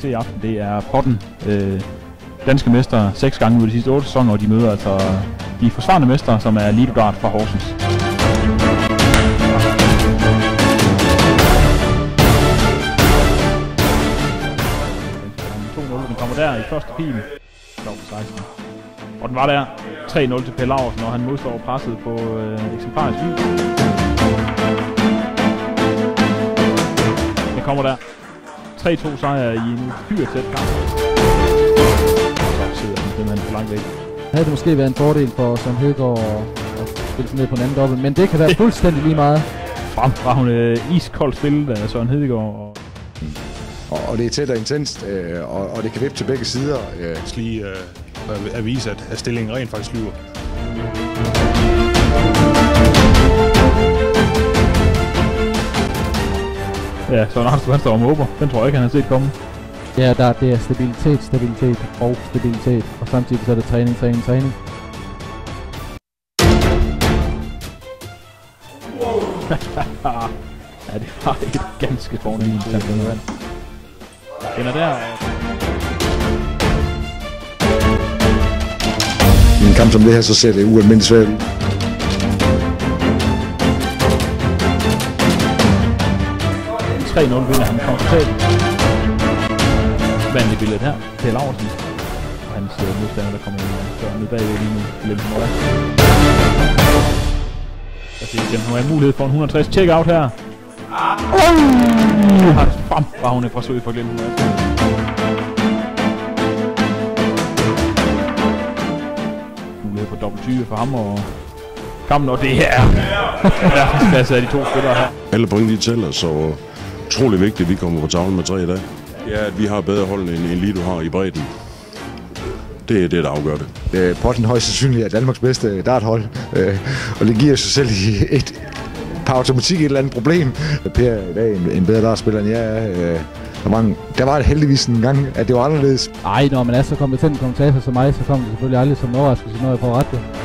til i aften, det er potten. Øh, danske mestre seks gange ud de sidste otte sæsoner, og de møder altså de forsvarende mestre, som er Lidegaard fra Horsens. den kommer der i første pil. 16. Og den var der 3-0 til Pelle Aarhus, når han modstår presset på øh, eksemplarisk vis. Den kommer der. 3-2 sejr i en uhyre tæt kamp. Så sidder han simpelthen for langt væk. Havde det måske været en fordel for Søren Høgaard at, spille ned på en anden dobbelt, men det kan være fuldstændig lige meget. Fremragende iskoldt spil af Søren Hedegaard. Og Og, og det er tæt og intenst, øh, og, og det kan vippe til begge sider. Øh. lige øh, at- at vise, at, at stillingen rent faktisk lyver. Ja, Søren Arnstrup, han står og måber. Den tror jeg ikke, han har set komme. Ja, der, det er stabilitet, stabilitet og stabilitet, og samtidig så er det træning, træning, træning. Ja, det var et ganske fornemt kamp. Den er der. I en kamp som det her, så ser det ualmindeligt svært ud. 3-0 vinder han komfortabelt. Vandt i billedet her. Per Laursen. Og hans øh, modstander, der kommer ind og ned bagved lige nu. Lidt højre. Der ser igen, nu har mulighed for en 160 check-out her. Oh! Har fremragende forsøg for Glenn 160. Mulighed for dobbelt 20 for ham og kampen, og det er verdensklasse af de to spillere her. Alle point de tæller, så utrolig vigtigt, at vi kommer på tavlen med tre i dag. Det er, at vi har bedre hold, end, end lige du har i bredden. Det er det, der afgør det. Øh, Potten højst sandsynligt er Danmarks bedste darthold, øh, og det giver sig selv et par automatik et eller andet problem. Per er i dag en, en bedre dartspiller, end jeg er. Øh, der, var en, der var heldigvis en gang, at det var anderledes. Ej, når man er så kompetent kommentator som mig, så kommer det selvfølgelig aldrig som en overraskelse, når jeg får ret. jo.